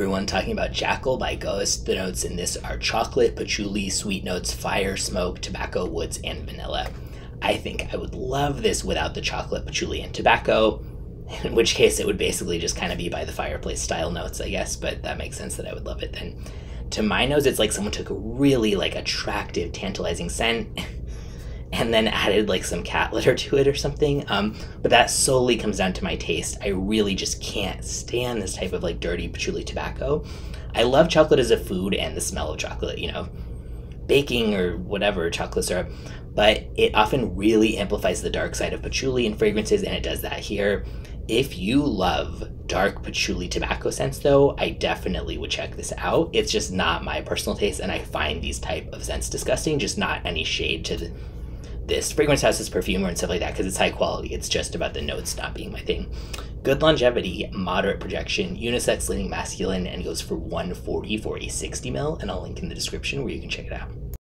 everyone talking about Jackal by Goest. The notes in this are chocolate, patchouli, sweet notes, fire, smoke, tobacco, woods, and vanilla. I think I would love this without the chocolate, patchouli, and tobacco, in which case it would basically just kind of be by the fireplace style notes, I guess, but that makes sense that I would love it then. To my nose, it's like someone took a really like attractive, tantalizing scent and then added like some cat litter to it or something. Um, but that solely comes down to my taste. I really just can't stand this type of like dirty patchouli tobacco. I love chocolate as a food and the smell of chocolate, you know, baking or whatever, chocolate syrup, but it often really amplifies the dark side of patchouli and fragrances, and it does that here. If you love dark patchouli tobacco scents, though, I definitely would check this out. It's just not my personal taste, and I find these type of scents disgusting. Just not any shade to the, this fragrance house's perfumer and stuff like that because it's high quality. It's just about the notes not being my thing. Good longevity, moderate projection, unisex leaning masculine, and goes for 140 for a 60 mil, and I'll link in the description where you can check it out.